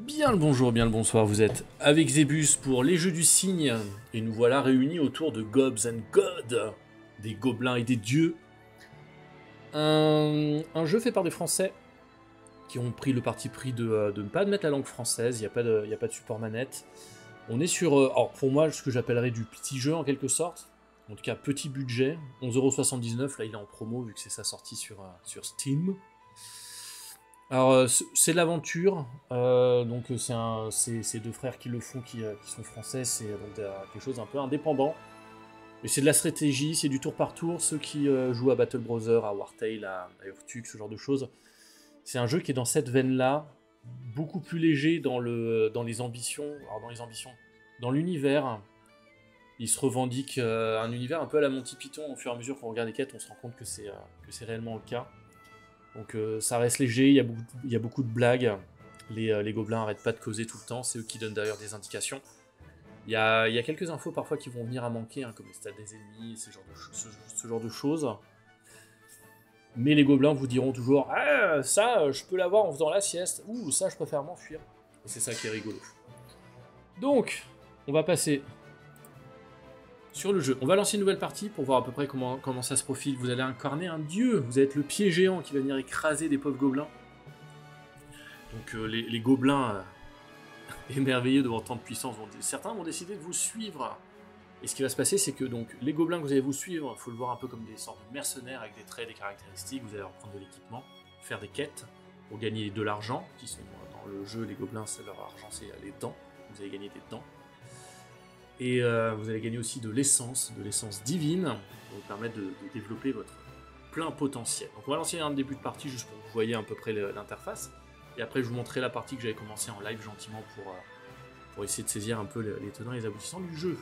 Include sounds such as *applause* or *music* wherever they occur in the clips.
Bien le bonjour, bien le bonsoir, vous êtes avec Zebus pour les Jeux du Cygne, et nous voilà réunis autour de Gobs and God, des gobelins et des dieux. Un, jeu fait par des Français qui ont pris le parti pris de, euh, ne pas admettre la langue française, il n'y a, pas de- a pas de support manette. On est sur, euh, alors pour moi, ce que j'appellerais du petit jeu en quelque sorte, en tout cas petit budget, 11,79€, là il est en promo vu que c'est sa sortie sur, euh, sur Steam. Alors, euh, c'est l'aventure. euh, donc, euh, c'est deux frères qui le font, qui, sont français. C'est quelque chose un peu indépendant. Mais c'est de la stratégie, c'est du tour par tour. Ceux qui jouent à Battle Brother, à Wartail, à, à Urtuk, ce genre de choses. C'est un jeu qui est dans cette veine-là, beaucoup plus léger dans, le, dans les ambitions. Alors, dans les ambitions, dans l'univers. Il se revendique un univers un peu à la Monty Python. Au fur et à mesure qu'on regarde les quêtes, on se rend compte que c'est que c'est réellement le cas. Donc euh, ça reste léger, il y, a beaucoup, de blagues. Les, euh, les gobelins arrêtent pas de causer tout le temps, c'est eux qui donnent d'ailleurs des indications. Il y a, quelques infos parfois qui vont venir à manquer, hein, comme les stats des ennemis, ce genre, de, choses. Mais les gobelins vous diront toujours Ah, ça, euh, je peux l'avoir en faisant la sieste. Ouh, ça, je préfère m'enfuir. C'est ça qui est rigolo. Donc, on va passer sur le jeu. On va lancer une nouvelle partie pour voir à peu près comment, comment ça se profile. Vous allez incarner un dieu, vous allez être le pied géant qui va venir écraser des pauvres gobelins. Donc euh, les, les gobelins euh, *laughs* émerveillés devant tant de puissance, vont, certains vont décider de vous suivre. Et ce qui va se passer, c'est que donc les gobelins que vous allez vous suivre, il faut le voir un peu comme des sortes de mercenaires avec des traits, des caractéristiques. Vous allez leur prendre de l'équipement, faire des quêtes pour gagner de l'argent, qui sont euh, dans le jeu, les gobelins, c'est leur argent, c'est les dents. Vous allez gagner des dents. Et euh, vous allez gagner aussi de l'essence, de l'essence divine, pour vous permettre de, développer votre plein potentiel. Donc on va lancer un début de partie juste pour que vous voyez à peu près l'interface. Et après je vous montrerai la partie que j'avais commencé en live gentiment pour, euh, pour essayer de saisir un peu les, tenants et les aboutissants du jeu.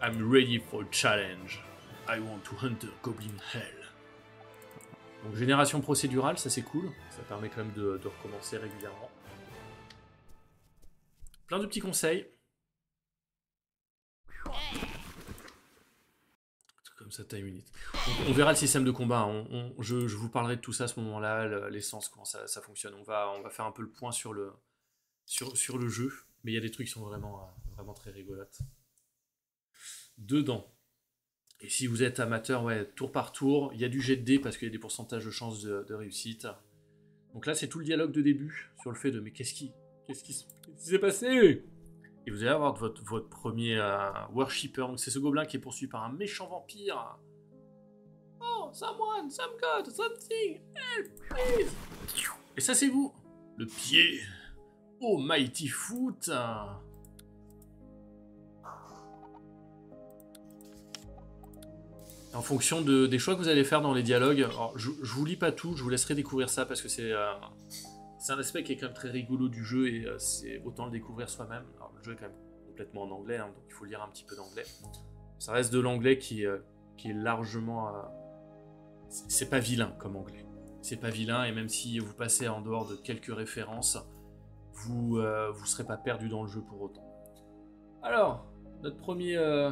I'm ready for a challenge. I want to hunt the goblin hell. Donc génération procédurale, ça c'est cool. Ça permet quand même de recommencer régulièrement. Plein de petits conseils. Ça, time unit. On verra le système de combat. hein. Je, vous parlerai de tout ça à ce moment-là, le- l'essence, comment ça, fonctionne. On va, faire un peu le point sur le, jeu. Mais il y a des trucs qui sont vraiment, très rigolotes. Dedans. Et si vous êtes amateur, ouais, tour par tour, il y a du jet de dés parce qu'il y a des pourcentages de chances de, réussite. Donc là, c'est tout le dialogue de début sur le fait de mais qu'est-ce qui, qu'est-ce qui s'est passé? Et vous allez avoir votre, premier euh, worshipper. Donc c'est ce gobelin qui est poursuivi par un méchant vampire. Oh, someone, some god, something, help, please. Et ça, c'est vous, le pied. Oh, mighty foot. En fonction de- des choix que vous allez faire dans les dialogues, je, je vous lis pas tout, je vous laisserai découvrir ça parce que c'est euh, un aspect qui est quand même très rigolo du jeu et euh, c'est autant le découvrir soi-même. Jeu quand même complètement en anglais, hein, donc il faut lire un petit peu d'anglais. Ça reste de l'anglais qui, euh, qui est largement. euh, c'est pas vilain comme anglais. C'est pas vilain et même si vous passez en dehors de quelques références, vous euh, vous serez pas perdu dans le jeu pour autant. Alors, notre premier. euh,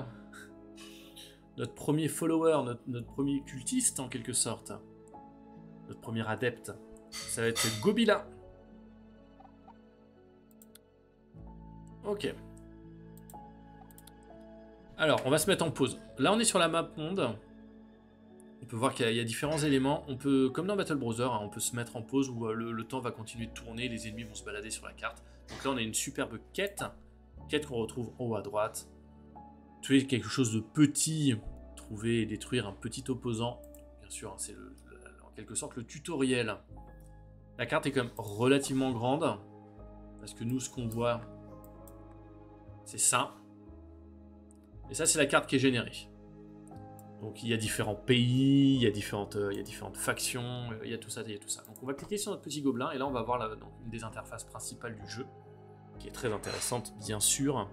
*laughs* notre premier follower, notre, notre premier cultiste en quelque sorte, notre premier adepte, ça va être Gobila. Ok. Alors, on va se mettre en pause. Là, on est sur la map monde. On peut voir qu'il y, a- différents éléments. On peut, comme dans Battle Brother, hein, on peut se mettre en pause où euh, le, temps va continuer de tourner, les ennemis vont se balader sur la carte. Donc là, on a une superbe quête, quête qu'on retrouve en haut à droite. Tuer quelque chose de petit, trouver et détruire un petit opposant. Bien sûr, hein, c'est en quelque sorte le tutoriel. La carte est quand même relativement grande, parce que nous, ce qu'on voit, c'est ça. Et ça, c'est la carte qui est générée. Donc il y a différents pays, il y a différentes, euh, il y a différentes factions, il y a tout ça, il y a tout ça. Donc on va cliquer sur notre petit gobelin et là on va voir une des interfaces principales du jeu, qui est très intéressante bien sûr.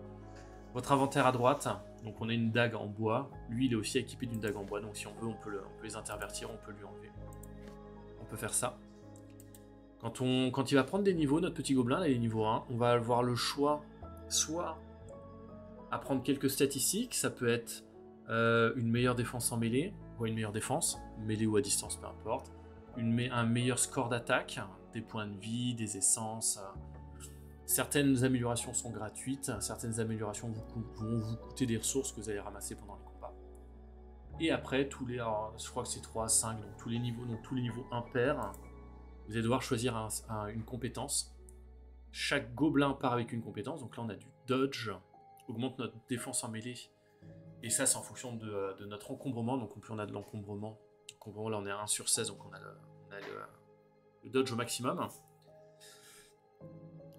Votre inventaire à droite, donc on a une dague en bois. Lui il est aussi équipé d'une dague en bois, donc si on veut on peut, on peut les intervertir, on peut lui enlever. On peut faire ça. Quand, on, quand il va prendre des niveaux, notre petit gobelin, là, il est niveau 1, on va avoir le choix soit à prendre quelques statistiques, ça peut être euh, une meilleure défense en mêlée, ou une meilleure défense, mêlée ou à distance, peu importe, un meilleur score d'attaque, des points de vie, des essences. Certaines améliorations sont gratuites, certaines améliorations vont vous coûter des ressources que vous allez ramasser pendant les combats. Et après, tous les, je crois que c'est 3, 5, donc tous les niveaux, donc tous les niveaux impairs, vous allez devoir choisir une compétence. Chaque gobelin part avec une compétence, donc là on a du dodge, augmente notre défense en mêlée, et ça c'est en fonction de, notre encombrement, donc on a de l'encombrement. Là on est à 1 sur 16, donc on a le dodge au maximum.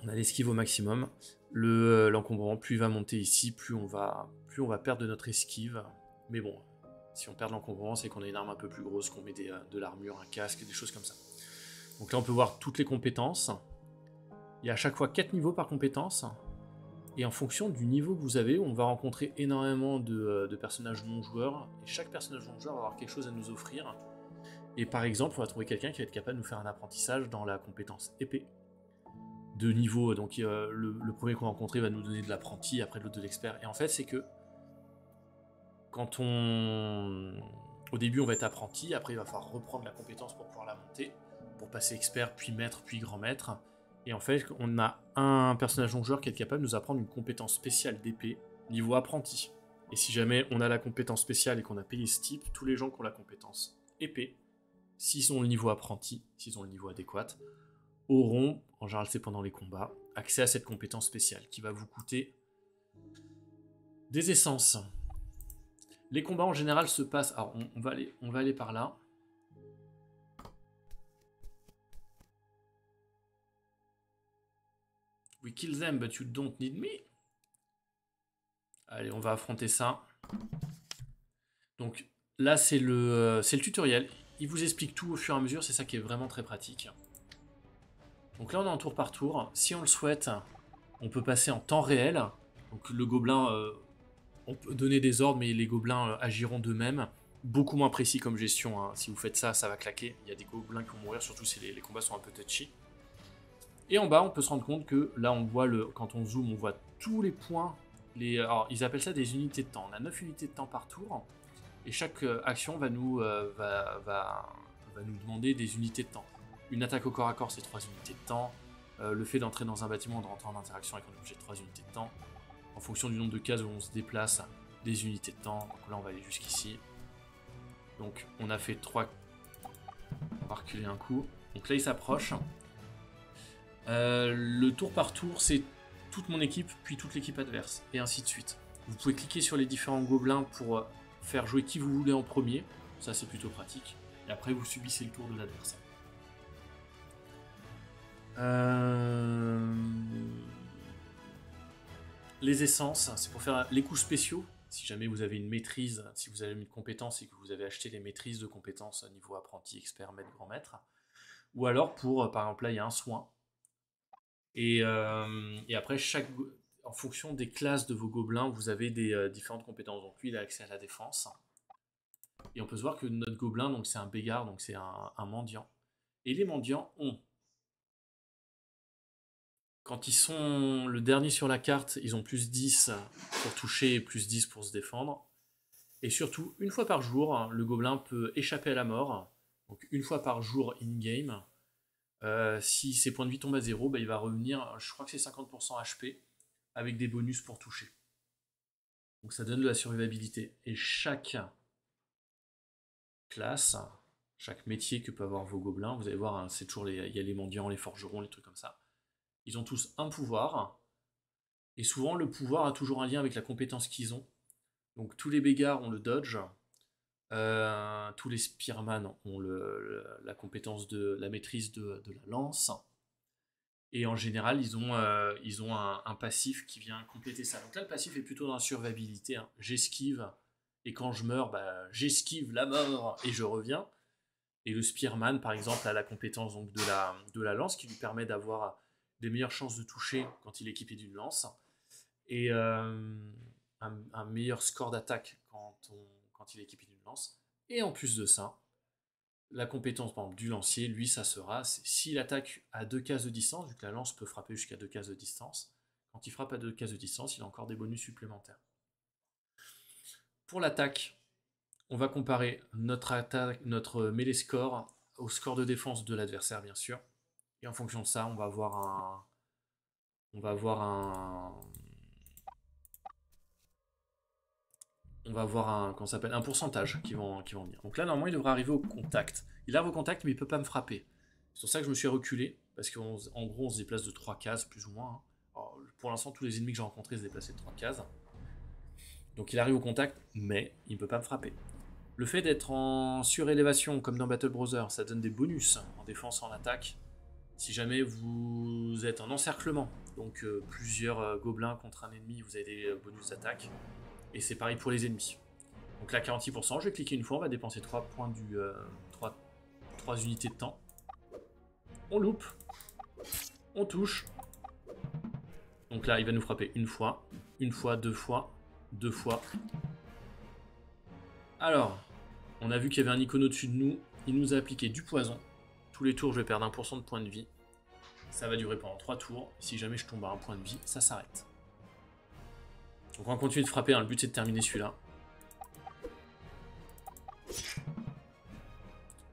On a l'esquive au maximum. Euh, l'encombrement, plus il va monter ici, plus on va, plus on va perdre de notre esquive. Mais bon, si on perd l'encombrement, c'est qu'on a une arme un peu plus grosse, qu'on met euh, de l'armure, un casque, des choses comme ça. Donc là, on peut voir toutes les compétences. Il y a à chaque fois 4 niveaux par compétence. Et en fonction du niveau que vous avez, on va rencontrer énormément de, euh, personnages non-joueurs. Et chaque personnage non-joueur va avoir quelque chose à nous offrir. Et par exemple, on va trouver quelqu'un qui va être capable de nous faire un apprentissage dans la compétence épée de niveau. Donc euh, le, premier qu'on va rencontrer va nous donner de l'apprenti, après l'autre de l'expert. Et en fait, c'est que quand on. Au début, on va être apprenti, après, il va falloir reprendre la compétence pour pouvoir la monter, pour passer expert, puis maître, puis grand maître. Et en fait, on a un personnage non joueur qui est capable de nous apprendre une compétence spéciale d'épée, niveau apprenti. Et si jamais on a la compétence spéciale et qu'on a payé ce type, tous les gens qui ont la compétence épée, s'ils ont le niveau apprenti, s'ils ont le niveau adéquat, auront, en général c'est pendant les combats, accès à cette compétence spéciale qui va vous coûter des essences. Les combats en général se passent... Alors on, va, on va aller par là. We kill them, but you don't need me. Allez, on va affronter ça. Donc là, c'est le, euh, le tutoriel. Il vous explique tout au fur et à mesure, c'est ça qui est vraiment très pratique. Donc là, on est en tour par tour. Si on le souhaite, on peut passer en temps réel. Donc le gobelin, euh, on peut donner des ordres, mais les gobelins euh, agiront d'eux-mêmes. Beaucoup moins précis comme gestion. Hein. Si vous faites ça, ça va claquer. Il y a des gobelins qui vont mourir, surtout si les, combats sont un peu touchy. Et en bas, on peut se rendre compte que là, on voit le, quand on zoome, on voit tous les points. Les, alors, ils appellent ça des unités de temps. On a 9 unités de temps par tour. Et chaque euh, action va nous, va, va nous demander des unités de temps. Une attaque au corps à corps, c'est 3 unités de temps. Euh, le fait d'entrer dans un bâtiment, de rentrer en interaction avec un objet, 3 unités de temps. En fonction du nombre de cases où on se déplace, des unités de temps. Donc là, on va aller jusqu'ici. Donc, on a fait 3... On va reculer un coup. Donc là, il s'approche. Euh, le tour par tour, c'est toute mon équipe, puis toute l'équipe adverse, et ainsi de suite. Vous pouvez cliquer sur les différents gobelins pour euh, faire jouer qui vous voulez en premier. Ça, c'est plutôt pratique. Et après, vous subissez le tour de l'adversaire. Euh, les essences, c'est pour faire les coups spéciaux. Si jamais vous avez une maîtrise, si vous avez une compétence et que vous avez acheté les maîtrises de compétences niveau apprenti, expert, maître, grand maître. Ou alors pour, par exemple, là, il y a un soin. Et, euh, après, chaque, en fonction des classes de vos gobelins, vous avez des différentes compétences. Donc lui, il a accès à la défense. Et on peut se voir que notre gobelin, donc c'est un bégard, donc c'est un mendiant. Et les mendiants ont quand ils sont le dernier sur la carte, ils ont plus 10 pour toucher et plus 10 pour se défendre. Et surtout, une fois par jour, le gobelin peut échapper à la mort. Donc une fois par jour in-game. Euh, si ses points de vie tombent à 0, bah, il va revenir, je crois que c'est 50% HP, avec des bonus pour toucher. Donc ça donne de la survivabilité. Et chaque classe, chaque métier que peuvent avoir vos gobelins, vous allez voir, hein, c'est toujours les, il y a les mendiants, les forgerons, les trucs comme ça. Ils ont tous un pouvoir. Et souvent, le pouvoir a toujours un lien avec la compétence qu'ils ont. Donc tous les bégards ont le dodge. Euh, tous les spearman ont la compétence de la maîtrise de, la lance. Et en général, ils ont, euh, un, passif qui vient compléter ça. Donc là, le passif est plutôt dans la survivabilité. Hein. J'esquive, et quand je meurs, bah, j'esquive la mort et je reviens. Et le spearman, par exemple, a la compétence donc, de, la, de la lance qui lui permet d'avoir des meilleures chances de toucher quand il est équipé d'une lance, et euh, un, meilleur score d'attaque quand, quand il est équipé Et en plus de ça, la compétence du lancier, lui, ça sera, s'il attaque à deux cases de distance, vu que la lance peut frapper jusqu'à deux cases de distance, quand il frappe à deux cases de distance, il a encore des bonus supplémentaires. Pour l'attaque, on va comparer notre attaque, notre melee score au score de défense de l'adversaire, bien sûr. Et en fonction de ça, on va avoir un... On va avoir un... On va avoir un, s'appelle, un pourcentage qui vont, qui vont venir. Donc là, normalement, il devrait arriver au contact. Il arrive au contact, mais il peut pas me frapper. C'est pour ça que je me suis reculé, parce qu'en gros, on se déplace de 3 cases, plus ou moins. Hein. pour l'instant, tous les ennemis que j'ai rencontrés se déplaçaient de 3 cases. Donc il arrive au contact, mais il ne peut pas me frapper. Le fait d'être en surélévation, comme dans Battle Brother, ça donne des bonus en défense, en attaque. Si jamais vous êtes en encerclement, donc euh, plusieurs euh, gobelins contre un ennemi, vous avez des euh, bonus d'attaque. Et c'est pareil pour les ennemis. Donc là, 40%, je vais cliquer une fois, on va dépenser 3 points du... 3, 3 unités de temps. On loupe. On touche. Donc là, il va nous frapper une fois, une fois, deux fois, deux fois. Alors, on a vu qu'il y avait un icône au-dessus de nous. Il nous a appliqué du poison. Tous les tours, je vais perdre 1% de points de vie. Ça va durer pendant 3 tours. Si jamais je tombe à un point de vie, ça s'arrête. Donc on va continuer de frapper. Hein. Le but, c'est de terminer celui-là.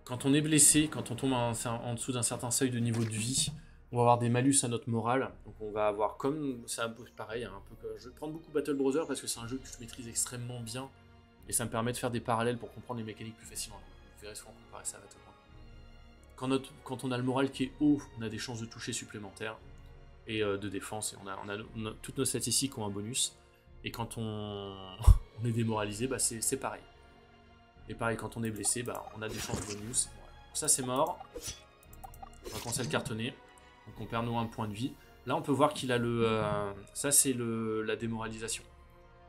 Quand on est blessé, quand on tombe en, dessous d'un certain seuil de niveau de vie, on va avoir des malus à notre morale. Donc on va avoir comme... Peu pareil, hein, un peu je vais prendre beaucoup Battle Brother parce que c'est un jeu que je maîtrise extrêmement bien. Et ça me permet de faire des parallèles pour comprendre les mécaniques plus facilement. Vous verrez souvent comparer ça à Battle quand on a le moral qui est haut, on a des chances de toucher supplémentaires et euh, de défense. Et on a, on, a, toutes nos statistiques ont un bonus. Et quand *laughs* on, est démoralisé, bah c'est pareil. Et pareil, quand on est blessé, bah, on a des chances bonus. Ça, c'est mort. On va commencer à le cartonner. Donc on perd nos un point de vie. Là, on peut voir qu'il a le... Euh, ça, c'est la démoralisation.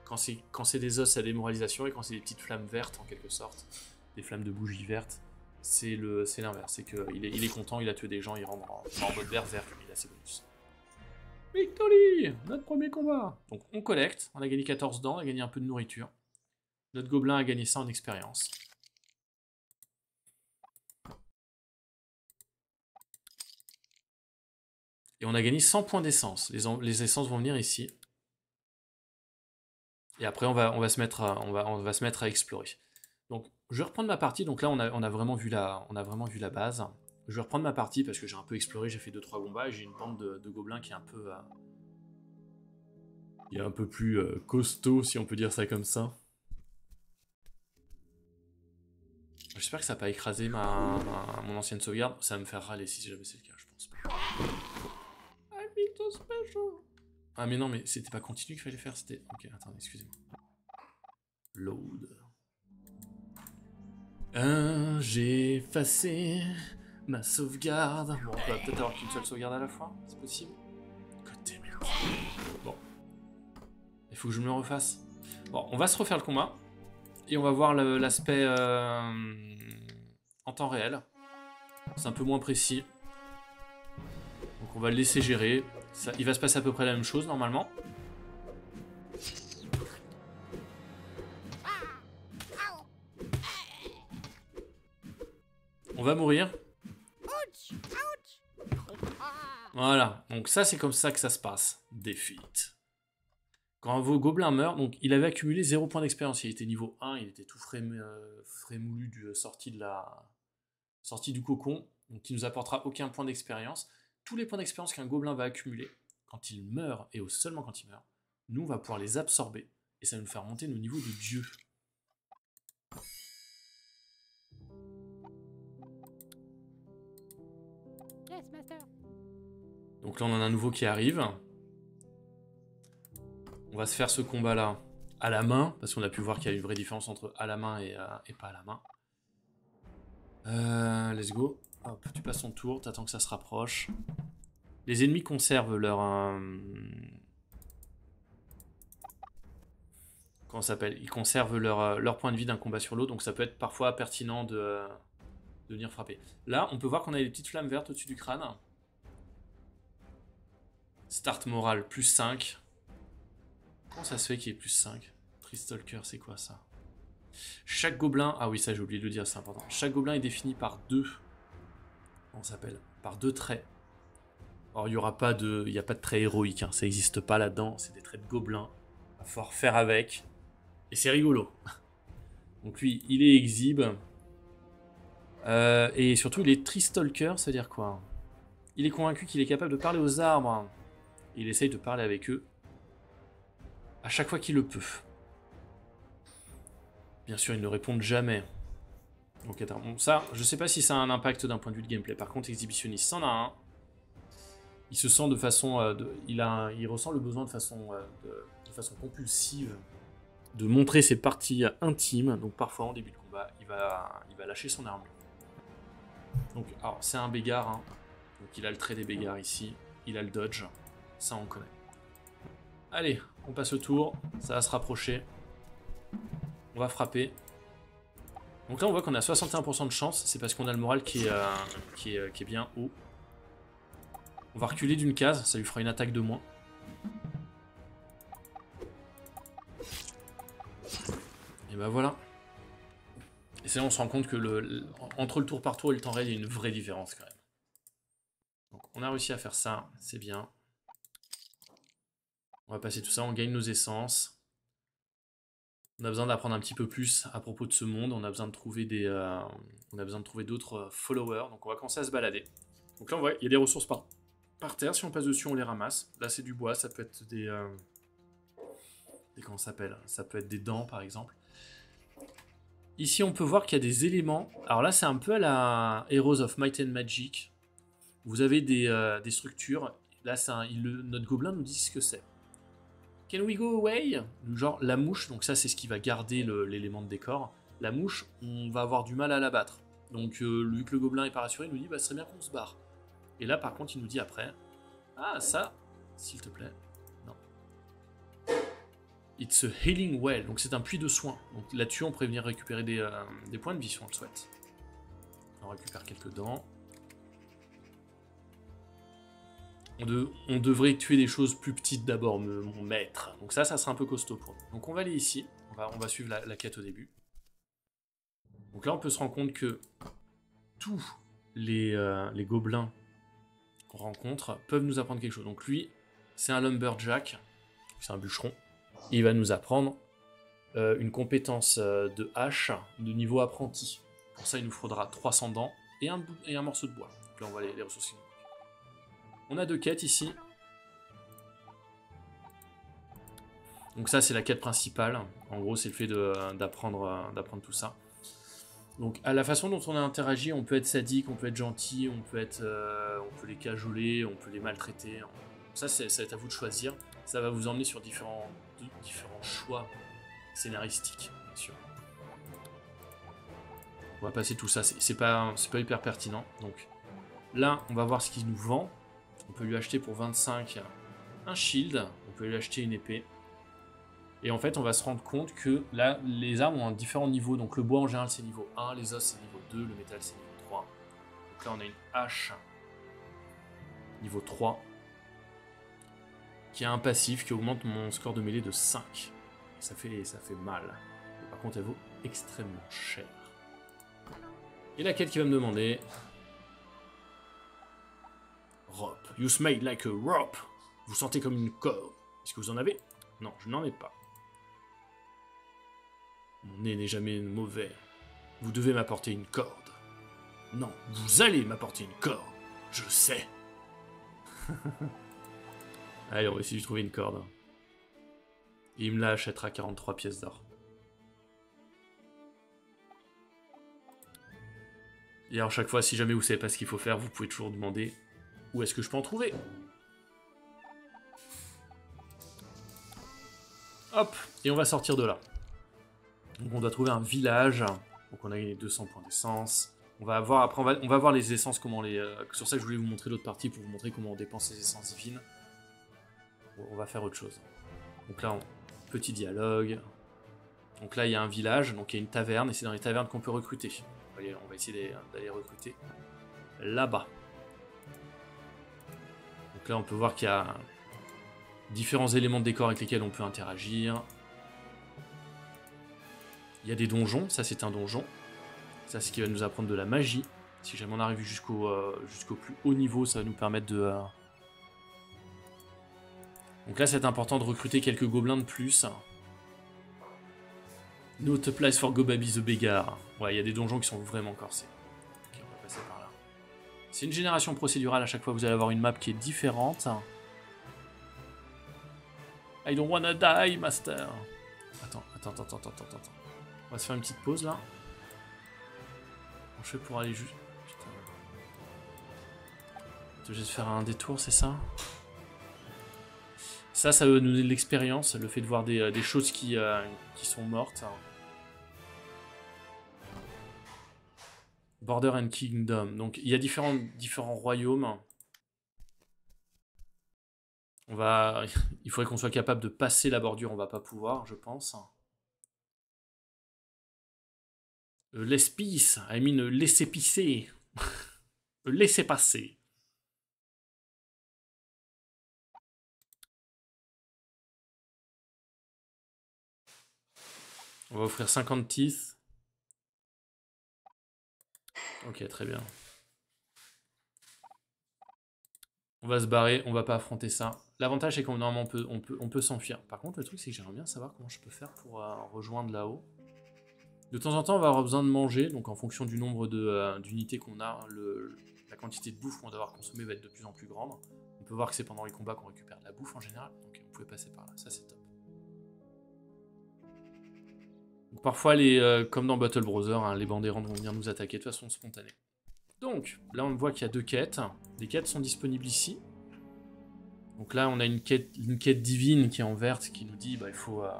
Quand c'est des os, c'est la démoralisation. Et quand c'est des petites flammes vertes, en quelque sorte, des flammes de bougie vertes, c'est l'inverse. C'est qu'il est, il est content, il a tué des gens, il rentre en, en mode vert, vert, il a ses bonus. Victory Notre premier combat Donc on collecte, on a gagné 14 dents, on a gagné un peu de nourriture. Notre gobelin a gagné ça en expérience. Et on a gagné 100 points d'essence. Les, essences vont venir ici. Et après, on va, se, mettre à, explorer. Donc, je vais reprendre ma partie. Donc là, on a vraiment vu la base. Je vais reprendre ma partie parce que j'ai un peu exploré. J'ai fait 2-3 combats et j'ai une bande de, gobelins qui est un peu... Euh, qui est un peu plus euh, costaud, si on peut dire ça comme ça. J'espère que ça n'a pas écrasé ma, mon ancienne sauvegarde. Ça va me faire râler si jamais c'est le cas, je pense pas. Ah mais non, mais c'était pas continu qu'il fallait faire, c'était... Ok, attendez, excusez-moi. Load. j'ai effacé ma sauvegarde. Bon, on va peut-être avoir qu'une seule sauvegarde à la fois, c'est possible Côté Bon. Il faut que je me le refasse. Bon, on va se refaire le combat. Et on va voir l'aspect euh, en temps réel. C'est un peu moins précis. Donc on va le laisser gérer. Il va se passer à peu près la même chose normalement. On va mourir. Voilà, donc ça c'est comme ça que ça se passe. Defeat. Quand vos gobelins meurent, il avait accumulé 0 points d'expérience. Il était niveau 1, il était tout frais, euh, du, euh, sorti, de la, sortie du cocon. Donc il nous apportera aucun point d'expérience. Tous les points d'expérience qu'un gobelin va accumuler, quand il meurt, et seulement quand il meurt, nous on va pouvoir les absorber. Et ça va nous faire monter nos niveaux de dieu. Donc là on en a un nouveau qui arrive. On va se faire ce combat-là à la main, parce qu'on a pu voir qu'il y a une vraie différence entre à la main et, euh, pas à la main. Euh, let's go. Hop, tu passes ton tour, t'attends que ça se rapproche. Les ennemis conservent leur... Euh, comment ça s'appelle? Ils conservent leur, leur, point de vie d'un combat sur l'autre, donc ça peut être parfois pertinent de, de venir frapper. Là, on peut voir qu'on a des petites flammes vertes au-dessus du crâne. Start moral, plus 5. Comment ça se fait qu'il y ait plus 5 Tristalker, c'est quoi ça? Chaque gobelin... Ah oui, ça j'ai oublié de le dire, c'est important. Chaque gobelin est défini par deux... Comment ça s'appelle? Par deux traits. Or, il n'y aura pas de... Il a pas de traits héroïques, hein. ça n'existe pas là-dedans. C'est des traits de gobelins. Il va faire avec. Et c'est rigolo. *laughs* Donc lui, il est exhibe. Euh, et surtout, il est Tristalker, ça veut dire quoi? Il est convaincu qu'il est capable de parler aux arbres. Il essaye de parler avec eux à chaque fois qu'il le peut. Bien sûr, ils ne répondent jamais. Attends, bon, ça, je sais pas si ça a un impact d'un point de vue de gameplay. Par contre, exhibitionniste, c'en a un. Il se sent de façon, euh, il ressent le besoin de façon, euh, de, façon compulsive de montrer ses parties intimes. Donc parfois en début de combat, il va, lâcher son armure. Donc, c'est un bégard. Hein. Donc il a le trait des bégards ici. Il a le dodge. Ça on connaît. Allez, on passe le tour. Ça va se rapprocher. On va frapper. Donc là, on voit qu'on a 61% de chance. C'est parce qu'on a le moral qui est, euh, qui, est, qui est bien haut. On va reculer d'une case. Ça lui fera une attaque de moins. Et bah voilà. Et c'est on se rend compte que le, entre le tour par tour et le temps réel, il y a une vraie différence quand même. Donc on a réussi à faire ça, c'est bien. On va passer tout ça, on gagne nos essences. On a besoin d'apprendre un petit peu plus à propos de ce monde. On a besoin de trouver des, euh, on a besoin de trouver d'autres euh, followers. Donc on va commencer à se balader. Donc là on voit, il y a des ressources par, par terre. Si on passe dessus, on les ramasse. Là c'est du bois, ça peut être des, euh, des comment s'appelle? Ça peut être des dents par exemple. Ici on peut voir qu'il y a des éléments. Alors là c'est un peu à la Heroes of Might and Magic. Vous avez des, des structures. Là un, notre gobelin nous dit ce que c'est. Can we go away? Genre la mouche, donc ça c'est ce qui va garder l'élément de décor. La mouche, on va avoir du mal à l'abattre. Donc euh, que le gobelin est pas rassuré, il nous dit bah ce serait bien qu'on se barre. Et là par contre il nous dit après, ah ça, s'il te plaît, non. It's a healing well, donc c'est un puits de soins. Donc là-dessus on pourrait venir récupérer des, euh, des points de vie si on le souhaite. On récupère quelques dents. On, devrait tuer des choses plus petites d'abord, mon maître. Donc ça, ça sera un peu costaud pour nous. Donc on va aller ici. On va, suivre la, quête au début. Donc là, on peut se rendre compte que tous les, euh, les gobelins qu'on rencontre peuvent nous apprendre quelque chose. Donc lui, c'est un lumberjack. C'est un bûcheron. Il va nous apprendre euh, une compétence euh, de hache de niveau apprenti. Pour ça, il nous faudra 300 dents et un, et un morceau de bois. Donc là, on va les, les ressources on a deux quêtes ici. Donc ça, c'est la quête principale. En gros, c'est le fait d'apprendre tout ça. Donc, à la façon dont on a interagi, on peut être sadique, on peut être gentil, on peut, être, euh, on peut les cajoler, on peut les maltraiter. Ça, ça va être à vous de choisir. Ça va vous emmener sur différents, différents choix scénaristiques, bien sûr. On va passer tout ça. C'est pas, pas hyper pertinent. Donc, là, on va voir ce qu'il nous vend. On peut lui acheter pour 25 un shield, on peut lui acheter une épée. Et en fait, on va se rendre compte que là, les armes ont un différent niveau. Donc le bois en général, c'est niveau 1, les os, c'est niveau 2, le métal, c'est niveau 3. Donc là, on a une hache niveau 3 qui a un passif qui augmente mon score de mêlée de 5. Et ça fait, ça fait mal. par contre, elle vaut extrêmement cher. Et la quête qui va me demander, rope. You smell like a rope. Vous sentez comme une corde. Est-ce que vous en avez? Non, je n'en ai pas. Mon nez n'est jamais mauvais. Vous devez m'apporter une corde. Non, vous allez m'apporter une corde. Je sais. *laughs* Allez, on va essayer de trouver une corde. il me la achètera 43 pièces d'or. Et alors chaque fois, si jamais vous savez pas ce qu'il faut faire, vous pouvez toujours demander où est-ce que je peux en trouver Hop, et on va sortir de là. Donc on doit trouver un village. Donc on a gagné 200 points d'essence. On va avoir après on va, voir les essences comment les euh, sur ça je voulais vous montrer l'autre partie pour vous montrer comment on dépense les essences divines. on va faire autre chose. Donc là petit dialogue. Donc là il y a un village, donc il y a une taverne et c'est dans les tavernes qu'on peut recruter. On va essayer d'aller recruter là-bas là, on peut voir qu'il y a différents éléments de décor avec lesquels on peut interagir. Il y a des donjons, ça c'est un donjon. Ça c'est ce qui va nous apprendre de la magie. Si jamais on arrive jusqu'au euh, plus haut niveau, ça va nous permettre de... Euh, Donc là c'est important de recruter quelques gobelins de plus. Note place for Gobabi the Begar. Ouais, il y a des donjons qui sont vraiment corsés. passer par. C'est une génération procédurale, à chaque fois vous allez avoir une map qui est différente. I don't wanna die, master. Attends, attends, attends, attends, attends, attends. On va se faire une petite pause là. je fais pour aller juste... Putain. Je vais faire un détour, c'est ça? Ça, ça nous donner de l'expérience, le fait de voir des, euh, choses euh, qui sont mortes. Border and Kingdom. Donc il y a différents, différents royaumes. On va, *laughs* il faudrait qu'on soit capable de passer la bordure, on va pas pouvoir, je pense. Euh, L'espice, I mean laisser pisser. laisser passer. On va offrir 50 teeth. Ok, très bien. On va se barrer, on va pas affronter ça. L'avantage, c'est qu'on peut, on peut, on peut s'enfuir. Par contre, le truc, c'est que j'aimerais bien savoir comment je peux faire pour euh, rejoindre là-haut. De temps en temps, on va avoir besoin de manger, donc en fonction du nombre euh, d'unités qu'on a, la quantité de bouffe qu'on va devoir consommer va être de plus en plus grande. On peut voir que c'est pendant les combats qu'on récupère de la bouffe en général, donc vous pouvez passer par là, ça c'est top. Parfois, les, euh, comme dans Battle Brother, hein, les bandérants vont venir nous attaquer de façon spontanée. Donc, là on voit qu'il y a deux quêtes. Les quêtes sont disponibles ici. Donc là, on a une quête, divine qui est en verte qui nous dit bah, il faut, euh,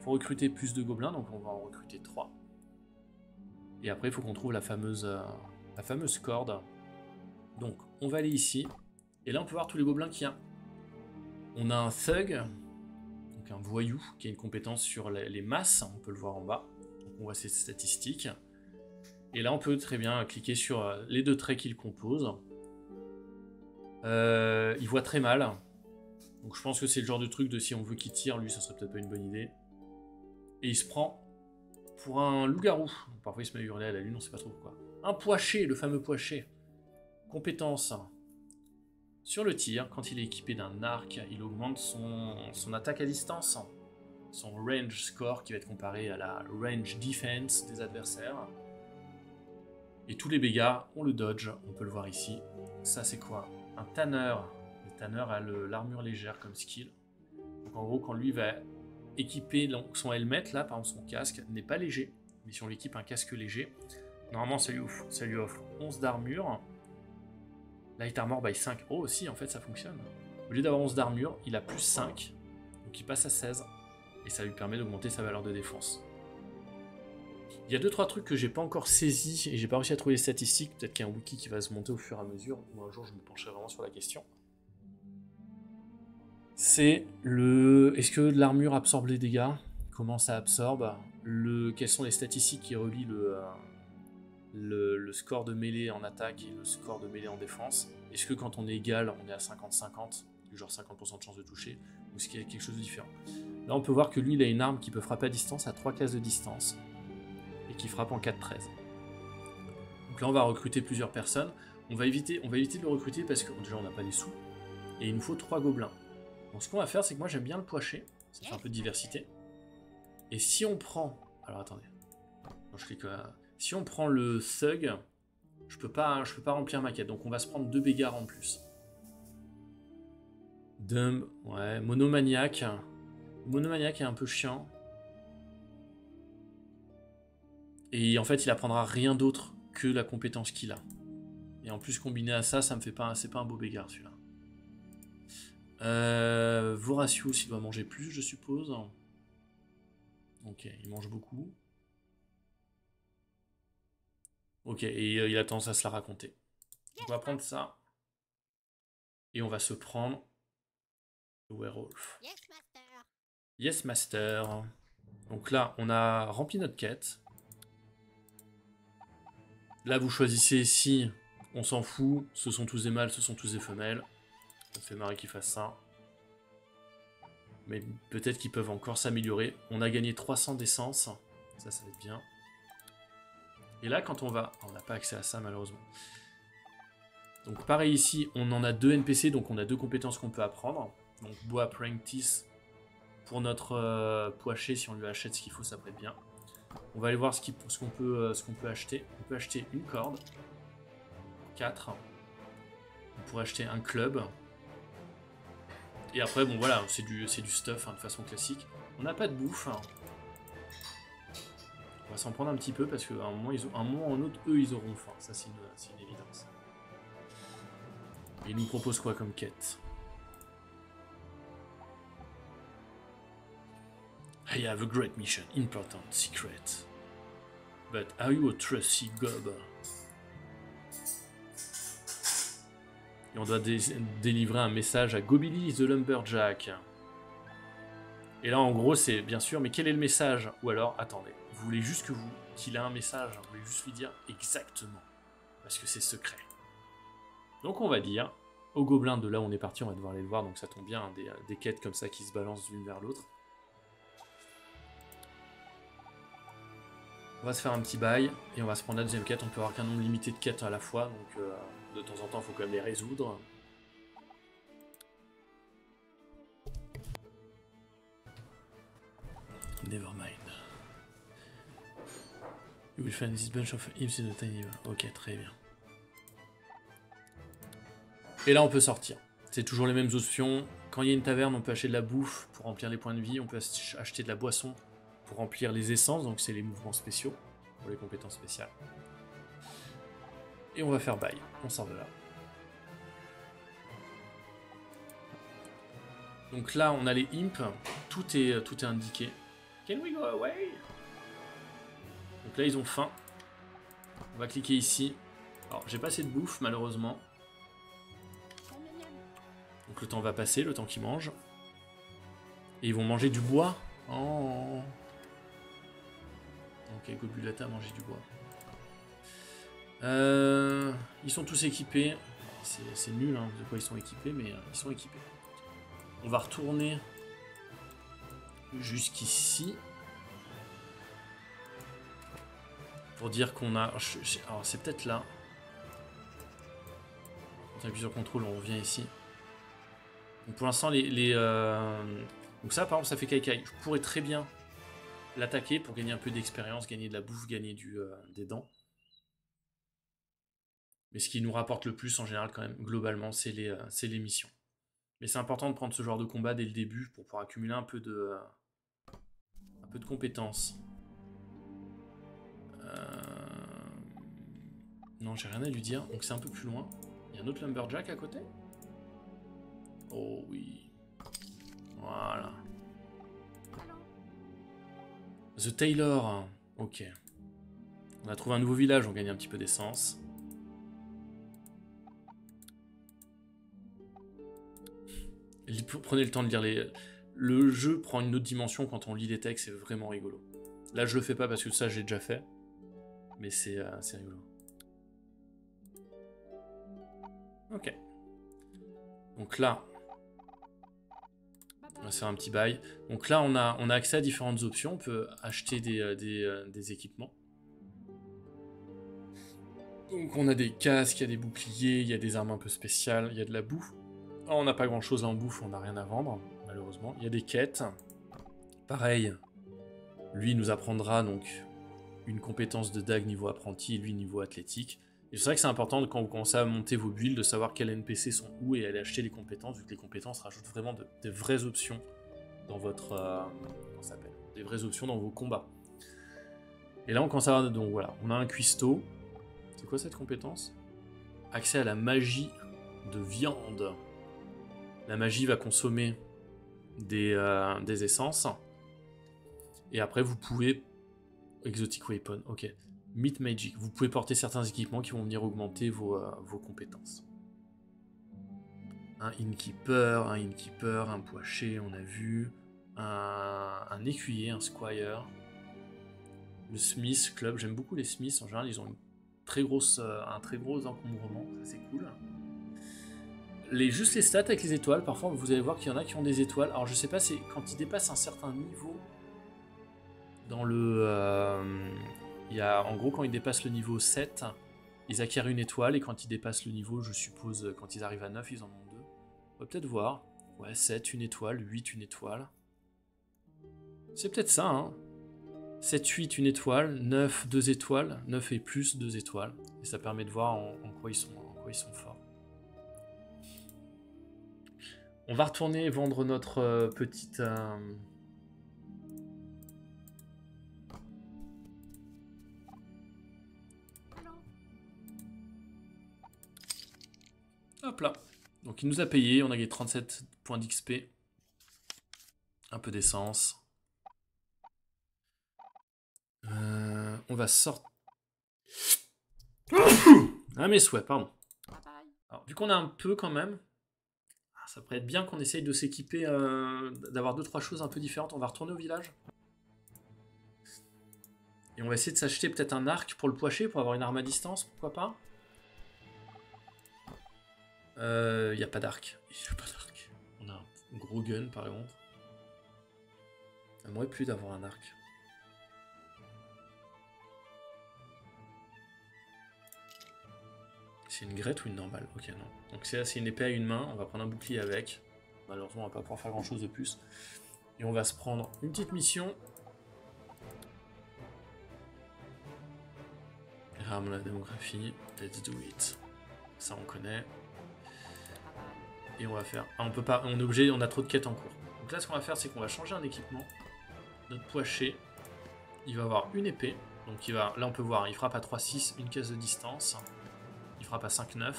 faut recruter plus de gobelins, donc on va en recruter trois. Et après, il faut qu'on trouve la fameuse, euh, la fameuse corde. Donc, on va aller ici. Et là, on peut voir tous les gobelins qu'il y a. On a un thug, un voyou, qui a une compétence sur les, masses. On peut le voir en bas. On voit ses statistiques. Et là, on peut très bien cliquer sur euh, les deux traits qu'il compose. Euh, il voit très mal. Donc je pense que c'est le genre de truc de si on veut qu'il tire, lui, ça serait peut-être pas une bonne idée. Et il se prend pour un loup-garou. Parfois il se met à hurler à la lune, on sait pas trop pourquoi. Un poiché, le fameux poiché. Compétence. Sur le tir, quand il est équipé d'un arc, il augmente son, attaque à distance. Son range score qui va être comparé à la range defense des adversaires. Et tous les dégâts, on le dodge, on peut le voir ici. Ça c'est quoi? Un tanneur. Le tanneur a l'armure légère comme skill. Donc en gros, quand lui va équiper son helmet, là, par exemple son casque, n'est pas léger. Mais si on l'équipe un casque léger, normalement ça lui offre, ça lui offre 11 d'armure. Light Armor by 5. Oh, aussi, en fait, ça fonctionne. Au lieu d'avoir 11 d'armure, il a plus 5. Donc il passe à 16. Et ça lui permet d'augmenter sa valeur de défense. Il y a 2-3 trucs que j'ai pas encore saisi et j'ai pas réussi à trouver les statistiques. Peut-être qu'il y a un wiki qui va se monter au fur et à mesure. Ou un jour, je me pencherai vraiment sur la question c'est le. Est-ce que l'armure absorbe les dégâts? Comment ça absorbe? Le... Quelles sont les statistiques qui relient le, le, score de mêlée en attaque et le score de mêlée en défense Est-ce que quand on est égal, on est à 50-50, du genre 50% de chance de toucher, ou est-ce qu'il y a quelque chose de différent? Là, on peut voir que lui, il a une arme qui peut frapper à distance à 3 cases de distance et qui frappe en 4-13. Donc là, on va recruter plusieurs personnes. On va éviter, on va éviter de le recruter parce que déjà, on n'a pas les sous et il nous faut 3 gobelins. Donc ce qu'on va faire, c'est que moi j'aime bien le poiché. Ça fait un peu de diversité. Et si on prend... Alors attendez. je clique... Euh, si on prend le thug, je peux pas, peux pas remplir ma quête. Donc on va se prendre deux bégards en plus. Dumb, ouais, monomaniaque. Monomaniaque est un peu chiant. Et en fait, il apprendra rien d'autre que la compétence qu'il a. Et en plus, combiné à ça, ça me fait pas, c'est pas un beau bégard celui-là. Euh, il doit manger plus, je suppose. Ok, il mange beaucoup. Ok, et euh, il a tendance à se la raconter. on va prendre ça. Et on va se prendre le werewolf. Yes, master. Yes, master. Donc là, on a rempli notre quête. Là, vous choisissez si on s'en fout, ce sont tous des mâles, ce sont tous des femelles. Ça fait marrer qu'ils fassent ça. Mais peut-être qu'ils peuvent encore s'améliorer. On a gagné 300 d'essence. Ça, ça va être bien. Et là, quand on va... On n'a pas accès à ça, malheureusement. Donc pareil ici, on en a deux NPC, donc on a deux compétences qu'on peut apprendre. Donc bois Practice pour notre euh, si on lui achète ce qu'il faut, ça peut être bien. On va aller voir ce qu'on peut, euh, qu'on peut acheter. On peut acheter une corde. 4. On pourrait acheter un club. Et après, bon voilà, c'est du, du stuff hein, de façon classique. On n'a pas de bouffe. Hein. Va s'en prendre un petit peu parce qu'à un moment, ils ont, un moment ou un autre, eux, ils auront faim. Ça, c'est une, évidence. Ils nous proposent quoi comme quête? I have a great mission, important, secret. But are you a trusty gob? Et on doit délivrer un message à Gobili the Lumberjack. Et là, en gros, c'est bien sûr, mais quel est le message? Ou alors, attendez, vous voulez juste que vous, qu'il a un message, vous voulez juste lui dire exactement, parce que c'est secret. Donc on va dire, au gobelin de là où on est parti, on va devoir aller le voir, donc ça tombe bien, des, des quêtes comme ça qui se balancent l'une vers l'autre. On va se faire un petit bail et on va se prendre la deuxième quête. On peut avoir qu'un nombre limité de quêtes à la fois, donc euh, de temps en temps, il faut quand même les résoudre. Never mind. You will find this bunch of imps in the tiny... Ok, très bien. Et là, on peut sortir. C'est toujours les mêmes options. Quand il y a une taverne, on peut acheter de la bouffe pour remplir les points de vie. On peut acheter de la boisson remplir les essences, donc c'est les mouvements spéciaux, pour les compétences spéciales. Et on va faire bail, on sort de là. Donc là, on a les imps, tout est, tout est indiqué. Can we go away? Donc là, ils ont faim. On va cliquer ici. Alors, j'ai pas assez de bouffe, malheureusement. Donc le temps va passer, le temps qu'ils mangent. Et ils vont manger du bois. Oh. Ok, Gobulata a mangé du bois. Euh, ils sont tous équipés. C'est nul hein, de quoi ils sont équipés, mais euh, ils sont équipés. On va retourner jusqu'ici. Dire qu'on a... Alors c'est peut-être là. On appuie sur contrôle, on revient ici. Donc pour l'instant, les... Euh, donc ça, par exemple, ça fait caille Je pourrais très bien l'attaquer pour gagner un peu d'expérience, gagner de la bouffe, gagner du, euh, des dents. Mais ce qui nous rapporte le plus en général quand même, globalement, c'est les, euh, les, missions. Mais c'est important de prendre ce genre de combat dès le début pour pouvoir accumuler un peu de, un peu de compétences. Non, j'ai rien à lui dire, donc c'est un peu plus loin. Il y a un autre Lumberjack à côté? Oh oui. Voilà. The Taylor. Ok. On a trouvé un nouveau village, on gagne un petit peu d'essence. Prenez le temps de lire les... Le jeu prend une autre dimension quand on lit les textes, c'est vraiment rigolo. Là, je le fais pas parce que ça, j'ai déjà fait. Mais c'est euh, rigolo. Ok. Donc là, on va faire un petit bail. Donc là, on a, on a accès à différentes options. On peut acheter des, euh, euh, des, équipements. Donc on a des casques, il y a des boucliers, il y a des armes un peu spéciales, il y a de la bouffe. on n'a pas grand chose en bouffe, on n'a rien à vendre, malheureusement. Il y a des quêtes. Pareil, lui nous apprendra donc une compétence de dag niveau apprenti et lui niveau athlétique. Et c'est vrai que c'est important quand vous commencez à monter vos builds de savoir quels NPC sont où et aller acheter les compétences, vu que les compétences rajoutent vraiment de, des vraies options dans votre. Euh, comment s'appelle? Des vraies options dans vos combats. Et là, on commence à avoir. Donc voilà, on a un cuistot. C'est quoi cette compétence? Accès à la magie de viande. La magie va consommer des, euh, des essences. Et après, vous pouvez. Exotic Weapon, ok. Meat Magic. Vous pouvez porter certains équipements qui vont venir augmenter vos, euh, compétences. Un Innkeeper, un Innkeeper, un on a vu. Un, écuyer, un Squire. Le Smith Club. J'aime beaucoup les Smiths. En général, ils ont une très grosse, euh, un très gros encombrement. C'est cool. Les, juste les stats avec les étoiles. Parfois, vous allez voir qu'il y en a qui ont des étoiles. Alors, je sais pas, c'est quand ils dépassent un certain niveau dans le, euh, il y a, en gros, quand ils dépassent le niveau 7, ils acquièrent une étoile, et quand ils dépassent le niveau, je suppose, quand ils arrivent à 9, ils en ont deux. On va peut-être voir. Ouais, 7, une étoile, 8, une étoile. C'est peut-être ça, hein. 7, 8, une étoile, 9, deux étoiles, 9 et plus, deux étoiles. Et ça permet de voir en, quoi ils sont, quoi ils sont forts. On va retourner vendre notre euh, petite... euh, Hop. Donc il nous a payé, on a gagné 37 points d'XP. Un peu d'essence. Euh, on va sortir... ah mes souhaits, pardon. Alors, vu qu'on a un peu quand même, ah, ça pourrait être bien qu'on essaye de s'équiper, euh, d'avoir deux trois choses un peu différentes. On va retourner au village. Et on va essayer de s'acheter peut-être un arc pour le poicher, pour avoir une arme à distance, pourquoi pas. Il euh, n'y a pas d'arc. Il a pas d'arc. On a un gros gun par contre. Ça m'aurait plu d'avoir un arc. C'est une grette ou une normale? Ok, non. Donc c'est c'est une épée à une main. On va prendre un bouclier avec. Malheureusement, on va pas pouvoir faire grand chose de plus. Et on va se prendre une petite mission. Rame la démographie. Let's do it. Ça, on connaît. Et on va faire. Ah, on peut pas. On est obligé, on a trop de quêtes en cours. Donc là, ce qu'on va faire, c'est qu'on va changer un équipement. Notre poiché, il va avoir une épée. Donc il va. Là, on peut voir, il frappe à 3-6, une caisse de distance. Il frappe à 5-9.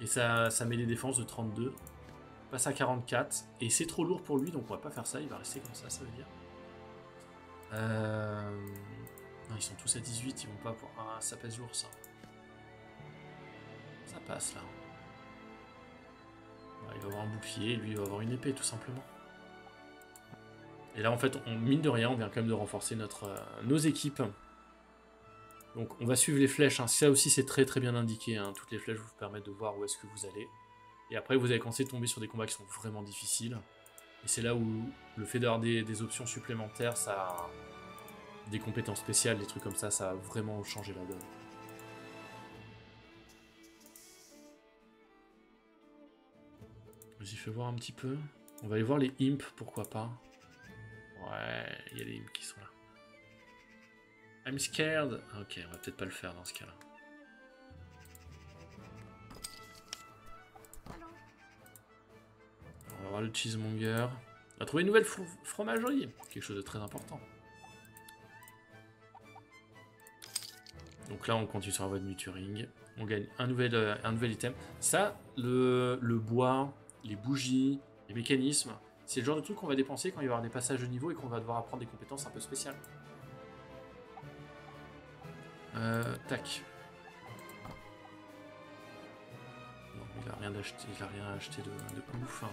Et ça, ça met des défenses de 32. Passe à 44. Et c'est trop lourd pour lui, donc on va pas faire ça. Il va rester comme ça, ça veut dire. Euh... Non, ils sont tous à 18, ils vont pas pour. Ah, ça pèse lourd ça. Ça passe là. Il va avoir un bouclier, lui il va avoir une épée tout simplement. Et là en fait, mine de rien, on vient quand même de renforcer notre, euh, nos équipes. Donc on va suivre les flèches, hein. ça aussi c'est très très bien indiqué, hein. toutes les flèches vous permettent de voir où est-ce que vous allez. Et après vous allez commencer à tomber sur des combats qui sont vraiment difficiles. Et c'est là où le fait d'avoir des, des options supplémentaires, ça des compétences spéciales, des trucs comme ça, ça a vraiment changé la donne. Vas-y, fais voir un petit peu. On va aller voir les imps, pourquoi pas. Ouais, il y a des imps qui sont là. I'm scared. Ok, on va peut-être pas le faire dans ce cas-là. On va voir le cheesemonger. On a trouvé une nouvelle fro- fromagerie. Quelque chose de très important. Donc là, on continue sur la voie de Muturing. On gagne un nouvel, euh, item. Ça, le, le bois, les bougies, les mécanismes, c'est le genre de truc qu'on va dépenser quand il va y avoir des passages de niveau et qu'on va devoir apprendre des compétences un peu spéciales. Euh, tac. Non, il a rien acheté, il de, de ouf. hein.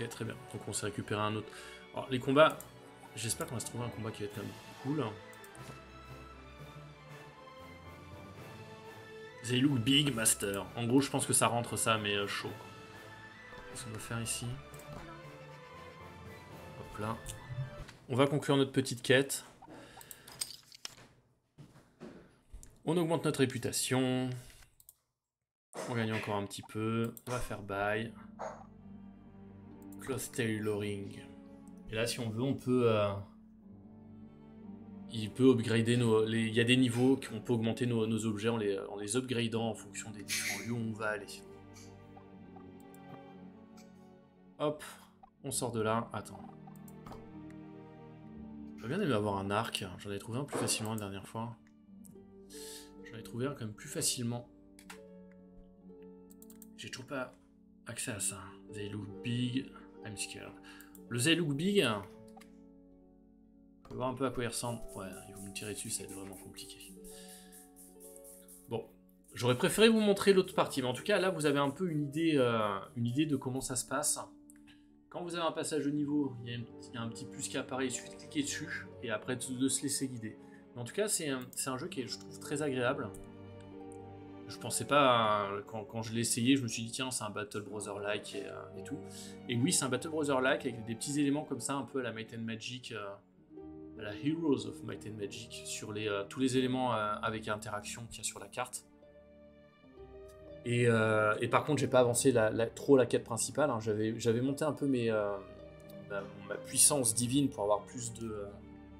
Ok, très bien. Donc on s'est récupéré un autre. Alors les combats, j'espère qu'on va se trouver un combat qui va être quand même cool. They look big, master. En gros, je pense que ça rentre ça, mais euh, chaud. Qu'est-ce qu'on va faire ici? Hop là. On va conclure notre petite quête. On augmente notre réputation. On gagne encore un petit peu. On va faire bail. Close tailoring. Et là, si on veut, on peut. euh, Il peut upgrader nos. Il y a des niveaux qu'on peut augmenter nos, nos objets en les, en les upgradant en fonction des différents lieux où on va aller. Hop, on sort de là. Attends. J'aurais bien aimé avoir un arc. J'en ai trouvé un plus facilement la dernière fois. J'en ai trouvé un quand même plus facilement. J'ai toujours pas accès à ça. They look big. I'm scared. Le look big. On peut voir un peu à quoi il ressemble. Ouais, ils vont me tirer dessus, ça va être vraiment compliqué. Bon, j'aurais préféré vous montrer l'autre partie, mais en tout cas, là, vous avez un peu une idée, euh, une idée de comment ça se passe. Quand vous avez un passage de niveau, il y, a un petit plus qui apparaît, il suffit de cliquer dessus, et après de, se laisser guider. Mais en tout cas, c'est un, un jeu qui est, je trouve, très agréable. Je pensais pas, quand, je l'ai essayé, je me suis dit, tiens, c'est un Battle Brother-like et, euh, et tout. Et oui, c'est un Battle Brother-like avec des petits éléments comme ça, un peu à la Might and Magic, euh, la Heroes of Might and Magic sur les, euh, tous les éléments avec interaction qu'il y a sur la carte. Et, par contre, j'ai pas avancé la, la- trop la quête principale. hein. J'avais, monté un peu ma, ma puissance divine pour avoir plus de,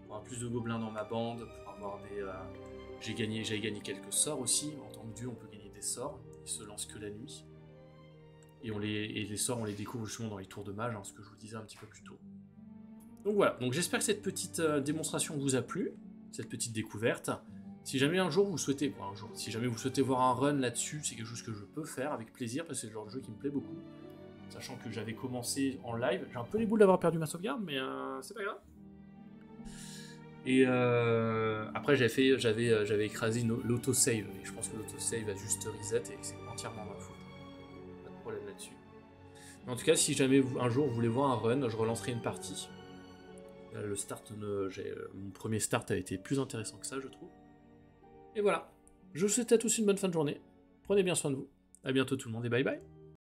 pour avoir plus de gobelins dans ma bande, pour avoir des. J'ai gagné, j'avais gagné quelques sorts aussi. En tant que dieu, on peut gagner des sorts. Ils se lancent que la nuit. Et, on les, et les sorts, on les découvre justement dans les tours de mage, hein, ce que je vous disais un petit peu plus tôt. Donc voilà, donc j'espère que cette petite euh, démonstration vous a plu, cette petite découverte. Si jamais un jour vous souhaitez, bon, un jour, si jamais vous souhaitez voir un run là-dessus, c'est quelque chose que je peux faire avec plaisir, parce que c'est le genre de jeu qui me plaît beaucoup. Sachant que j'avais commencé en live, j'ai un peu les boules d'avoir perdu ma sauvegarde, mais euh, c'est pas grave. Et euh, après euh, j'avais écrasé l'autosave, et je pense que l'autosave a juste reset et que c'est entièrement ma faute. Pas de problème là-dessus. En tout cas, si jamais vous- un jour vous voulez voir un run, je relancerai une partie. Le start, euh, mon premier start a été plus intéressant que ça, je trouve. Et voilà. Je vous souhaite à tous une bonne fin de journée. Prenez bien soin de vous. À bientôt tout le monde et bye bye.